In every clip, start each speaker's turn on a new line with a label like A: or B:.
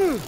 A: Ugh.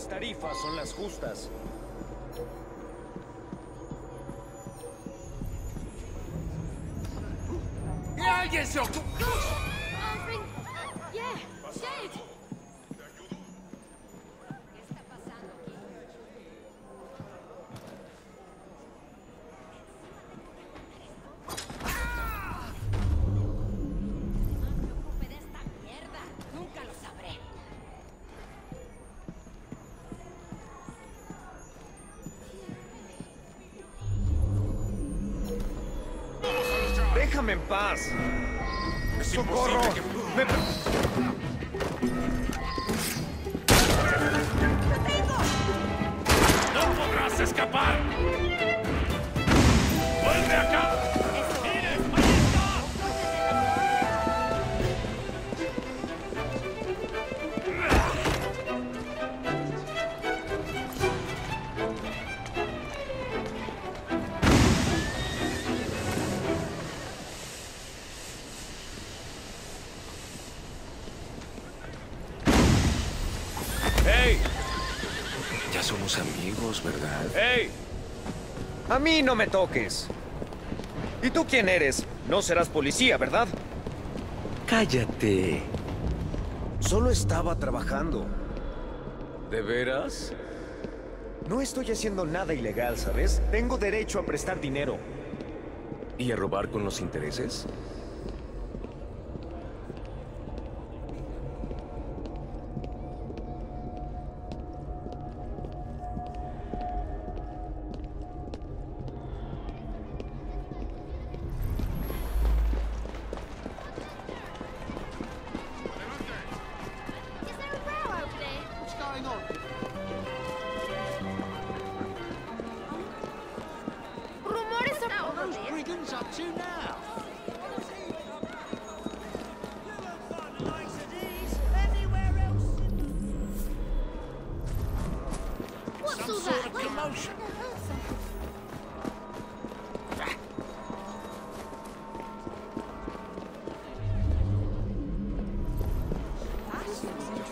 A: Mis tarifas son las justas.
B: ¡Que alguien!
A: Déjame en paz. ¡Socorro! Me-
B: ¡No podrás escapar!
C: Somos amigos, ¿verdad?
A: ¡Hey! A mí no me toques. ¿Y tú quién eres? No serás policía, ¿verdad?
C: Cállate.
A: Solo estaba trabajando.
C: ¿De veras?
A: No estoy haciendo nada ilegal, ¿sabes? Tengo derecho a prestar dinero.
C: ¿Y a robar con los intereses?
B: Some sort of commotion.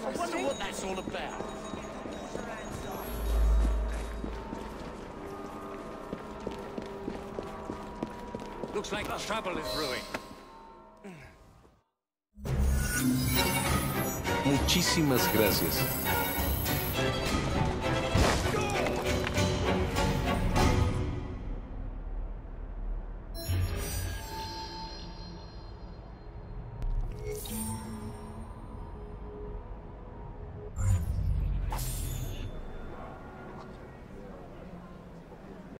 B: I wonder what that's all about. Looks like trouble is brewing.
C: Muchísimas gracias.